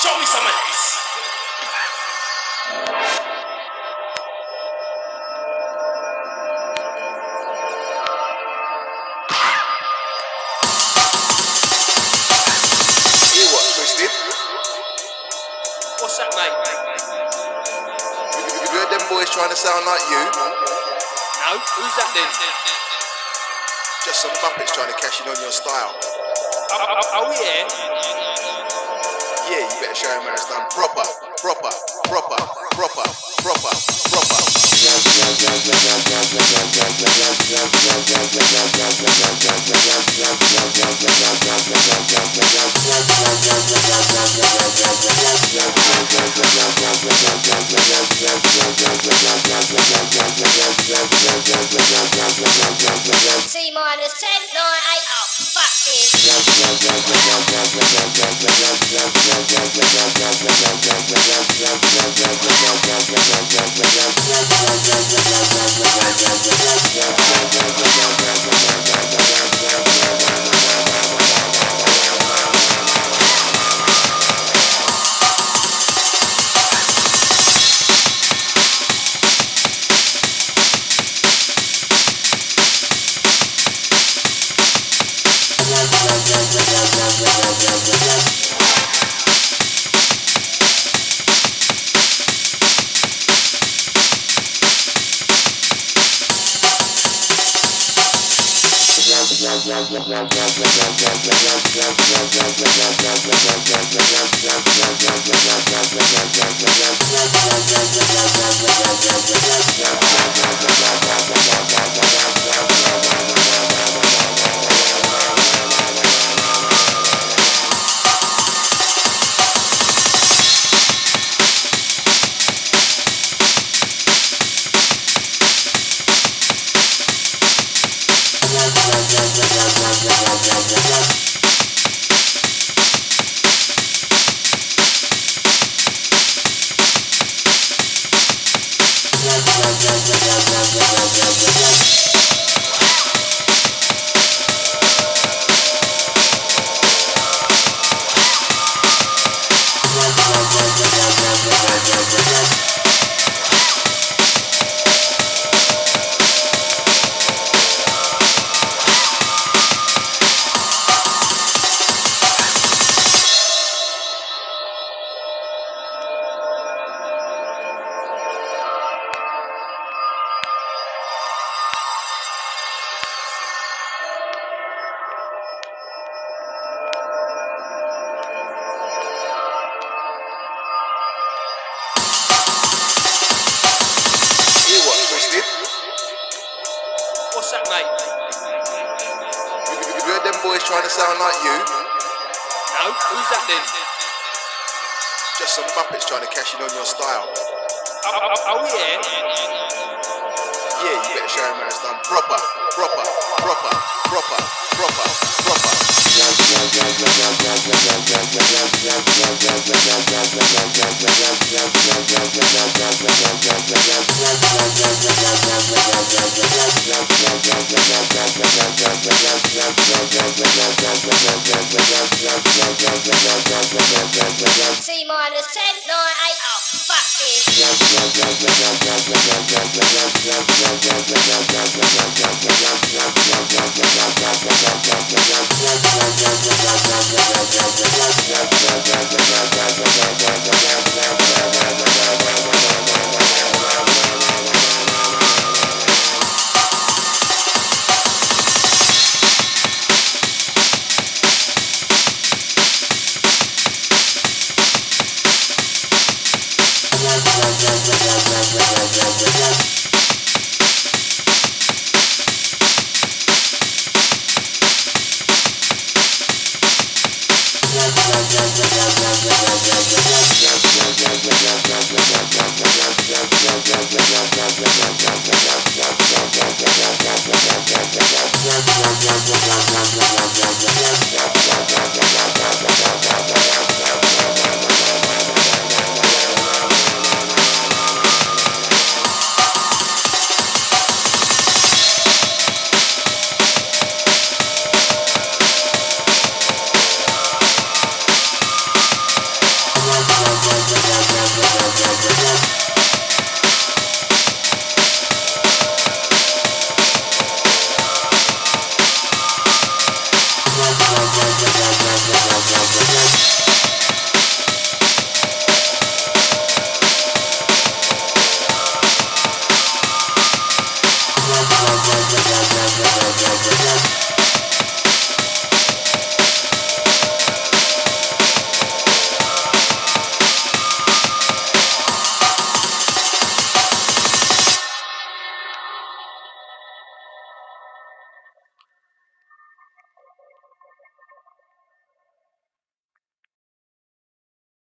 Show me some of this. You what, Twisted? What's that, mate? You, heard them boys trying to sound like you? No, who's that then? Just some muppets trying to cash in on your style. Are, are we here? Yeah, you better show him how it's done. Proper, proper, proper, proper, proper, proper. T minus 10, 9, 8, oh, fuck this. You what, Twisted? What's that, mate? You, you, you heard them boys trying to sound like you? No, who's that then? Just some muppets trying to cash in on your style. Are, are we here? Yeah, you better show him how it's done. Proper, proper, proper, proper, proper, proper. T minus 10, 9, 8, oh, fuck this.